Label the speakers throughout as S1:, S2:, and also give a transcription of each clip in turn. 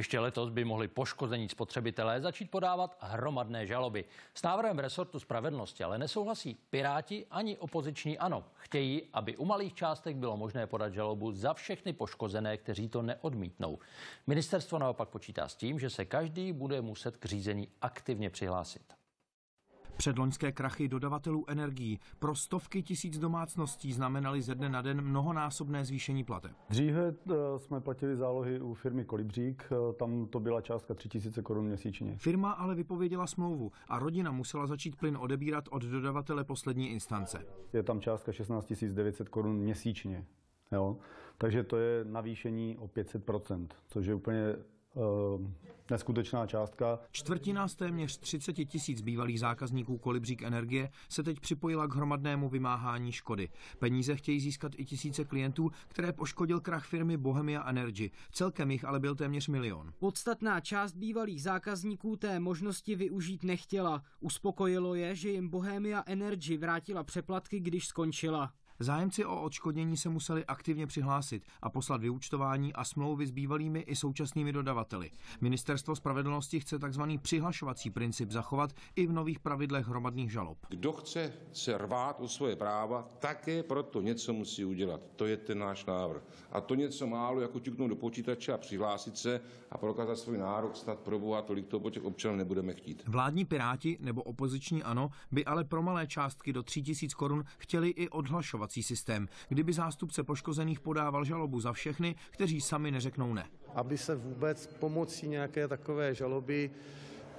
S1: Ještě letos by mohli poškození spotřebitelé začít podávat hromadné žaloby. S návrhem resortu spravedlnosti ale nesouhlasí Piráti ani opoziční ANO. Chtějí, aby u malých částek bylo možné podat žalobu za všechny poškozené, kteří to neodmítnou. Ministerstvo naopak počítá s tím, že se každý bude muset k řízení aktivně přihlásit.
S2: Předloňské krachy dodavatelů energií pro stovky tisíc domácností znamenaly ze dne na den mnohonásobné zvýšení plateb.
S3: Dříve eh, jsme platili zálohy u firmy Kolibřík, eh, tam to byla částka 3000 korun měsíčně.
S2: Firma ale vypověděla smlouvu a rodina musela začít plyn odebírat od dodavatele poslední instance.
S3: Je tam částka 16 900 korun měsíčně. Jo? Takže to je navýšení o 500%, což je úplně neskutečná částka.
S2: Čtvrtina z téměř 30 tisíc bývalých zákazníků Kolibřík Energie se teď připojila k hromadnému vymáhání škody. Peníze chtějí získat i tisíce klientů, které poškodil krach firmy Bohemia Energy. Celkem jich ale byl téměř milion.
S4: Podstatná část bývalých zákazníků té možnosti využít nechtěla. Uspokojilo je, že jim Bohemia Energy vrátila přeplatky, když skončila.
S2: Zájemci o odškodnění se museli aktivně přihlásit a poslat vyúčtování a smlouvy s bývalými i současnými dodavateli. Ministerstvo spravedlnosti chce tzv. přihlašovací princip zachovat i v nových pravidlech hromadných žalob.
S5: Kdo chce se rvát o svoje práva, také proto něco musí udělat. To je ten náš návrh. A to něco málo, jako ťuknout do počítače a přihlásit se a prokázat svůj nárok, snad proboha tolik to po těch občanů nebudeme chtít.
S2: Vládní piráti nebo opoziční ano by ale pro malé částky do 3000 korun chtěli i odhlašovat odhlašovací systém, kdyby zástupce poškozených podával žalobu za všechny, kteří sami neřeknou ne.
S6: Aby se vůbec pomocí nějaké takové žaloby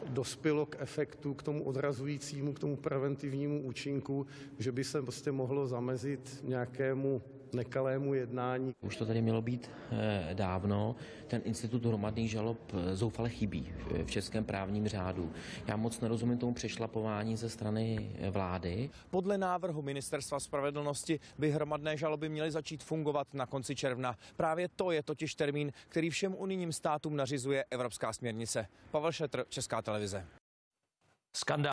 S6: dospělo k efektu, k tomu odrazujícímu, k tomu preventivnímu účinku, že by se prostě mohlo zamezit nějakému nekalému jednání.
S7: Už to tady mělo být eh, dávno. Ten institut hromadných žalob eh, zoufale chybí v českém právním řádu. Já moc nerozumím tomu přešlapování ze strany eh, vlády.
S2: Podle návrhu Ministerstva spravedlnosti by hromadné žaloby měly začít fungovat na konci června. Právě to je totiž termín, který všem unijním státům nařizuje Evropská směrnice. Pavel Šetr, Česká televize.
S1: Skandál